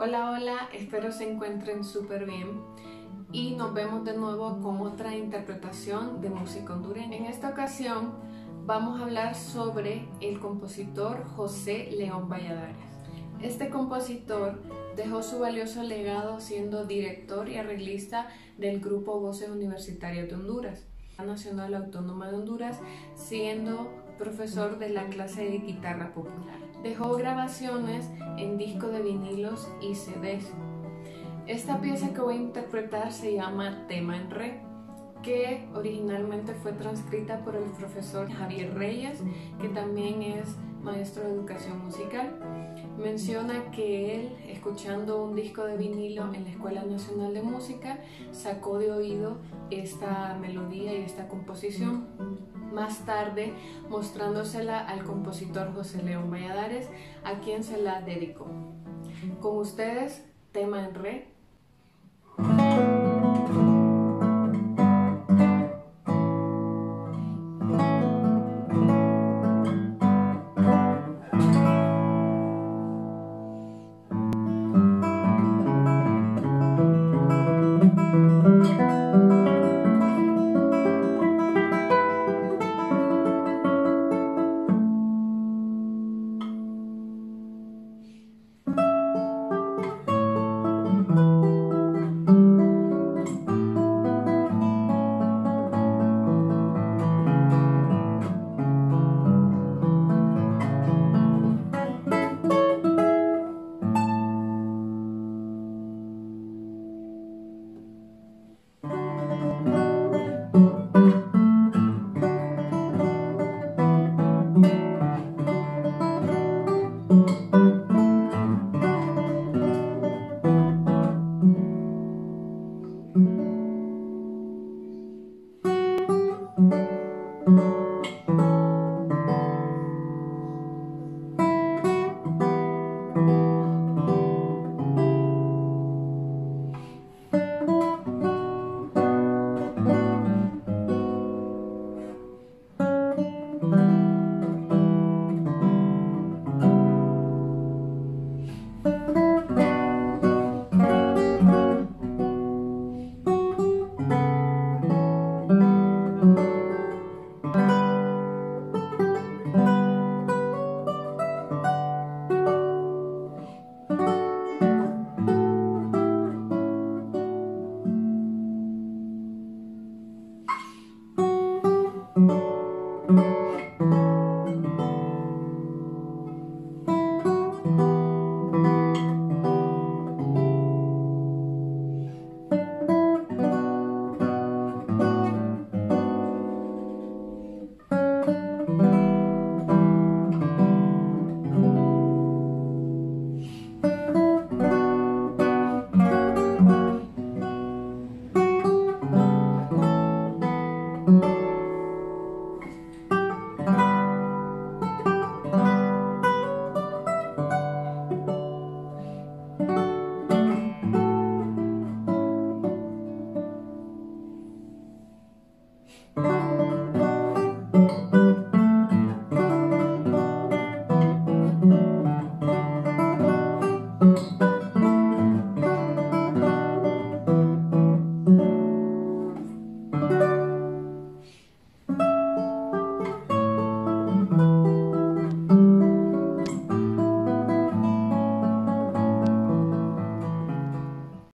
Hola, hola, espero se encuentren súper bien y nos vemos de nuevo con otra interpretación de música hondureña. En esta ocasión vamos a hablar sobre el compositor José León Valladares. Este compositor dejó su valioso legado siendo director y arreglista del grupo Voces Universitarias de Honduras, Nacional Autónoma de Honduras, siendo profesor de la clase de guitarra popular. Dejó grabaciones en disco de vinilos y CDs. Esta pieza que voy a interpretar se llama Tema en Re, que originalmente fue transcrita por el profesor Javier Reyes, que también es maestro de educación musical. Menciona que él, escuchando un disco de vinilo en la Escuela Nacional de Música, sacó de oído esta melodía y esta composición. Más tarde, mostrándosela al compositor José León Valladares, a quien se la dedicó. Con ustedes, tema en re Música